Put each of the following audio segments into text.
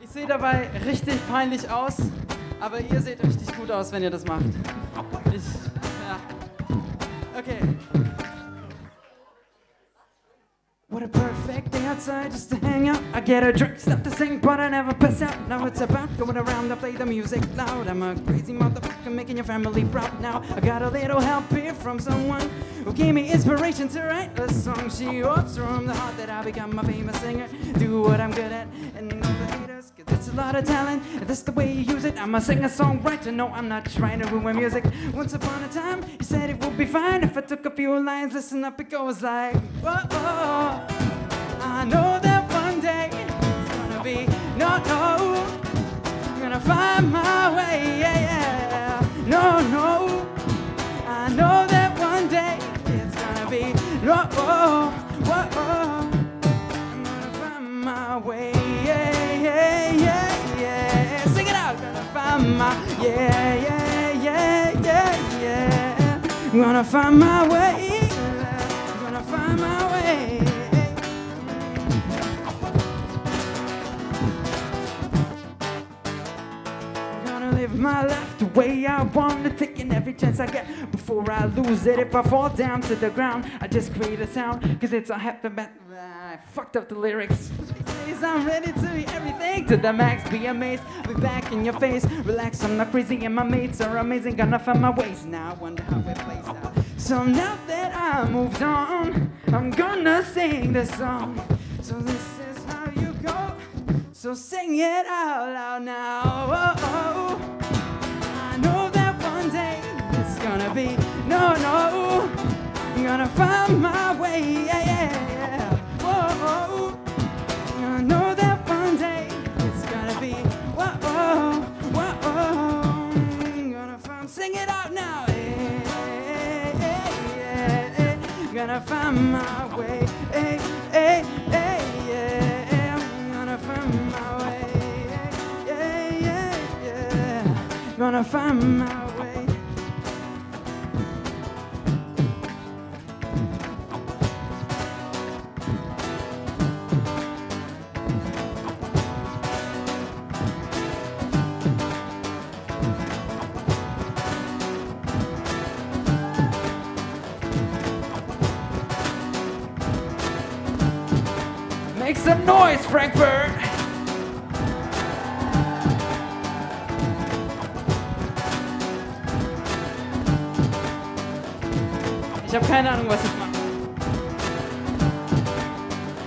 Ich sehe dabei richtig peinlich aus, aber ihr seht richtig gut aus, wenn ihr das macht. Ich, ja. Okay. What a perfect day outside just to hang out. I get a drink, stop to sing, but I never pass out. Now it's about going around, I play the music loud. I'm a crazy motherfucker making your family proud now. I got a little help here from someone who gave me inspiration to write a song. She hopes from the heart that I become a famous singer. Do what I'm good at and know the cause it's a lot of talent. And that's the way you use it. I'm a singer songwriter, no, I'm not trying to ruin my music. Once upon a time, you said it would be fine if I took a few lines. Listen up, it goes like, whoa. I know find yeah, yeah, yeah, yeah, yeah. Gonna find my way. Gonna find my way. Gonna live my life the way I want to, taking every chance I get before I lose it. If I fall down to the ground, I just create a sound, cause it's a happy band. I fucked up the lyrics. I'm ready to be everything to the max, be amazed, be back in your face. Relax, I'm not crazy, and my mates are amazing. Gonna find my ways now, I wonder how it plays out. So now that I moved on, I'm gonna sing this song. So this is how you go. So sing it out loud now. Oh, oh. I know that one day it's gonna be no, no. I'm gonna find my way. Yeah, yeah. Gonna find my way. Hey, hey, hey, yeah. I'm gonna find my way. Yeah, yeah, yeah. Gonna find my way. Make some noise, Frankfurt! Ich habe keine Ahnung, was ich mache.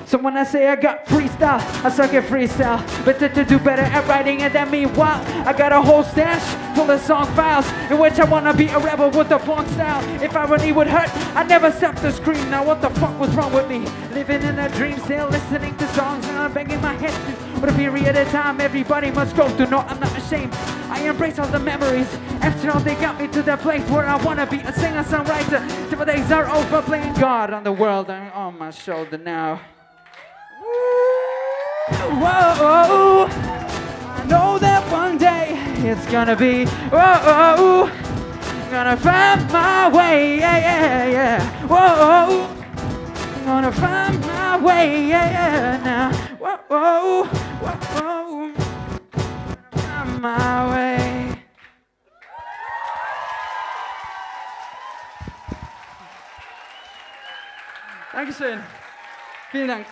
So when I say I got freestyle, I suck at freestyle. But to, to do better at writing it than me, what? I got a whole stash full of song files in which I wanna be a rebel with a punk style. If irony would hurt, I never stop to scream. Now what the fuck was wrong with me? Living in a dream, still listening to songs and I'm banging my head what a period of time everybody must go through. No, I'm not ashamed. I embrace all the memories. After all, they got me to that place where I wanna be a singer songwriter. Till the days are over, playing God on the world. I'm on my shoulder now. Whoa, I know that one day it's gonna be, whoa, I'm gonna find my way, yeah, yeah, yeah. Whoa, gonna find my way, yeah, yeah, now. Whoa, whoa, find my way. Dankeschön. Vielen Dank.